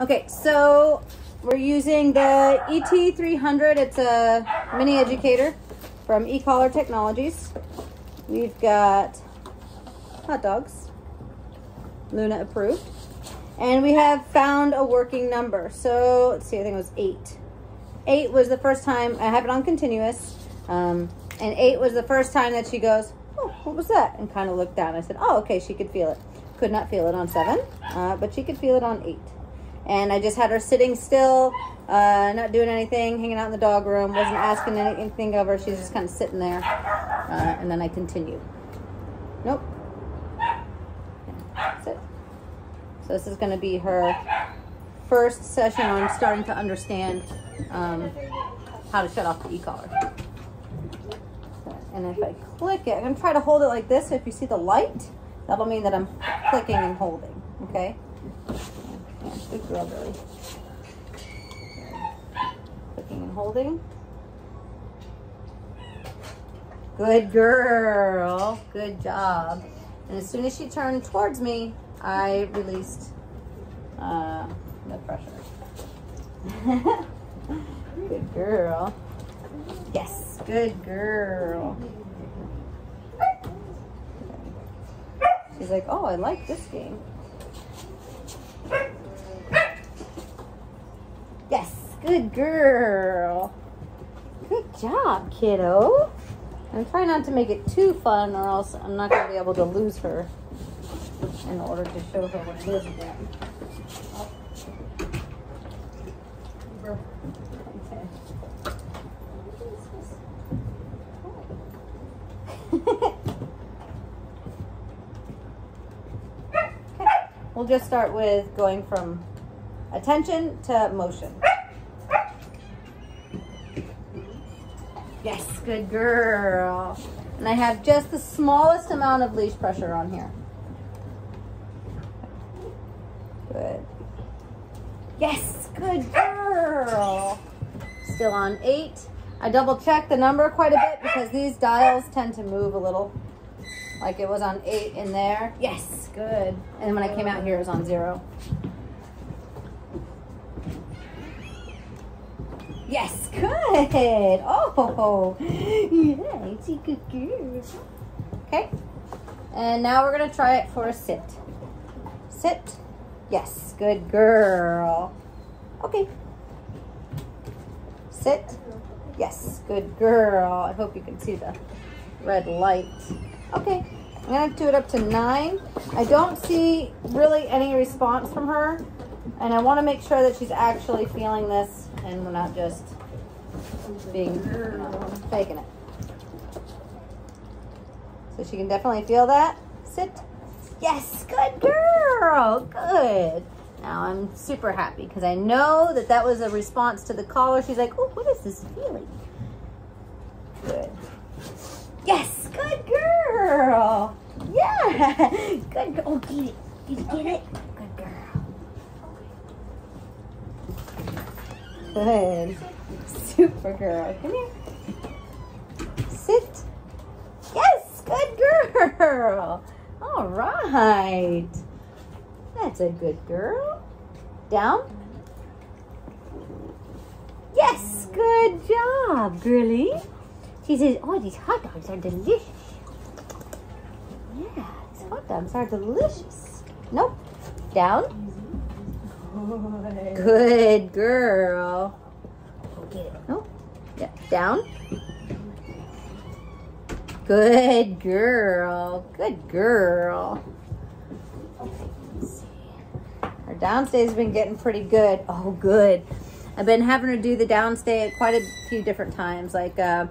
Okay, so we're using the ET300. It's a mini educator from eCollar Technologies. We've got hot dogs, Luna approved. And we have found a working number. So let's see, I think it was eight. Eight was the first time, I have it on continuous. Um, and eight was the first time that she goes, oh, what was that? And kind of looked down. I said, oh, okay, she could feel it. Could not feel it on seven, uh, but she could feel it on eight. And I just had her sitting still, uh, not doing anything, hanging out in the dog room, wasn't asking anything of her. She's just kind of sitting there. Uh, and then I continued. Nope. Sit. So this is going to be her first session on starting to understand um, how to shut off the e-collar. And if I click it, I'm going to try to hold it like this. So if you see the light, that'll mean that I'm clicking and holding. Okay? Good girl, Billy. Clicking and holding. Good girl. Good job. And as soon as she turned towards me, I released uh, the pressure. good girl. Yes, good girl. She's like, oh, I like this game. Yes, good girl. Good job, kiddo. I'm trying not to make it too fun or else I'm not going to be able to lose her in order to show her what it is again. Okay. We'll just start with going from attention to motion. Yes, good girl. And I have just the smallest amount of leash pressure on here. Good. Yes, good girl. Still on eight. I double checked the number quite a bit because these dials tend to move a little. Like it was on eight in there. Yes, good. And when I came out here, it was on zero. Yes, good. Oh, yeah, it's a good girl. Okay. And now we're going to try it for a sit. Sit. Yes, good girl. Okay. Sit. Yes, good girl. I hope you can see the red light. Okay, I'm gonna do it up to nine. I don't see really any response from her. And I wanna make sure that she's actually feeling this and we're not just being, faking it. So she can definitely feel that. Sit. Yes, good girl, good. Now I'm super happy because I know that that was a response to the collar. She's like, oh, what is this feeling? Good. Yes, good girl. Yeah, good girl. Oh, get it. Did you get it? Good girl. Good. Super girl. Come here. Sit. Yes, good girl. All right. That's a good girl. Down. Yes, good job, girly. She says, oh, these hot dogs are delicious. Yeah, these hot dogs are delicious. Nope. Down. Good girl. Go get it. Nope. Yeah, down. Good girl. Good girl. Our downstay has been getting pretty good. Oh, good. I've been having to do the downstay quite a few different times. Like, uh,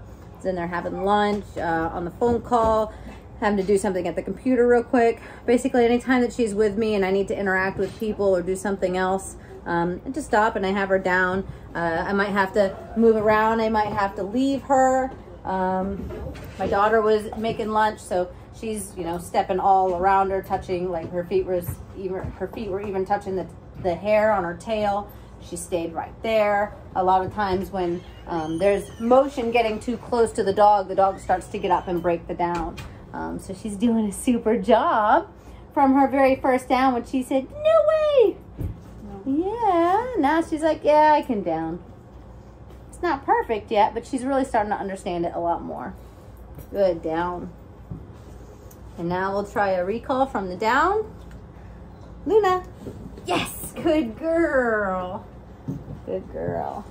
in there having lunch, uh, on the phone call, having to do something at the computer real quick. Basically, anytime that she's with me and I need to interact with people or do something else, um, I just stop and I have her down. Uh, I might have to move around. I might have to leave her. Um, my daughter was making lunch, so she's you know stepping all around her, touching like her feet was even her feet were even touching the the hair on her tail. She stayed right there. A lot of times when um, there's motion getting too close to the dog, the dog starts to get up and break the down. Um, so she's doing a super job from her very first down when she said, no way. Yeah. Now she's like, yeah, I can down. It's not perfect yet, but she's really starting to understand it a lot more. Good, down. And now we'll try a recall from the down. Luna. Yes, good girl. Good girl.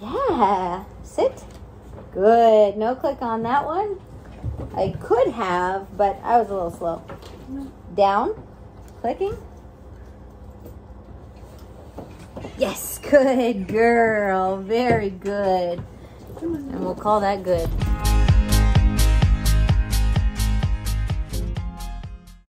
Yeah, sit. Good, no click on that one. I could have, but I was a little slow. Down, clicking. Yes, good girl, very good. And we'll call that good.